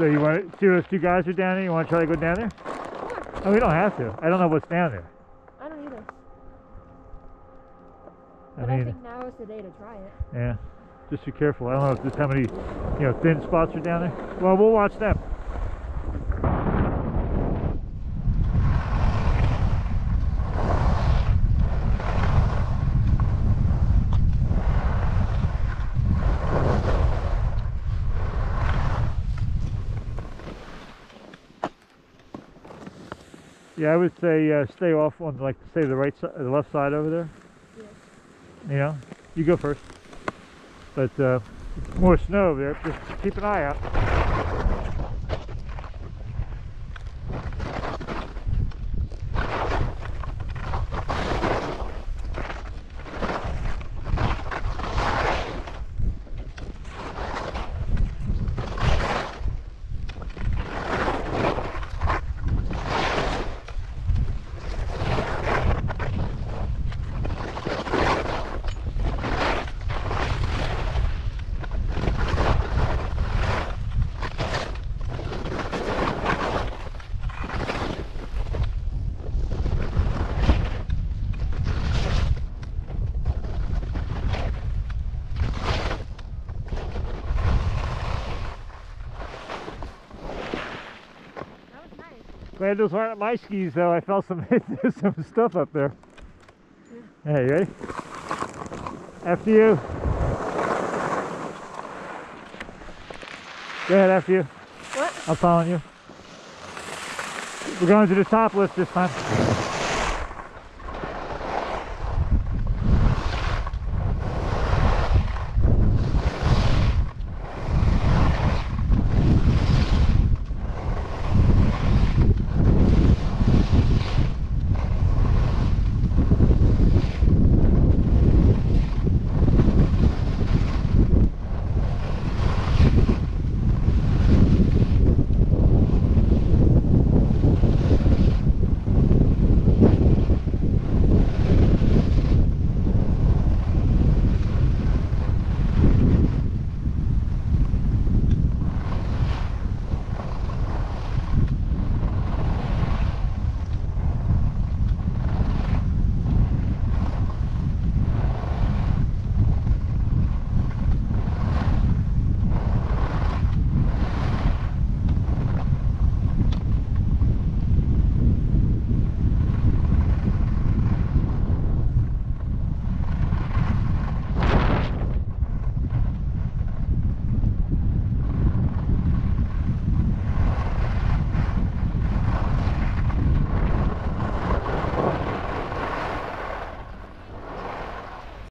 So you want to see those two guys are down there? You want to try to go down there? Sure. Oh, we don't have to. I don't know what's down there. I don't either. I But I, mean, think now is the day to try it. yeah. Just be careful. I don't know if there's how many, you know, thin spots are down there. Well, we'll watch them. Yeah, I would say uh, stay off on like say the right side, the left side over there. Yes. You know, you go first. But uh, more snow there. Just keep an eye out. Glad those aren't my skis though. I felt some some stuff up there. Hey, you ready? After you. Go ahead after you. What? I'm following you. We're going to the top lift this time.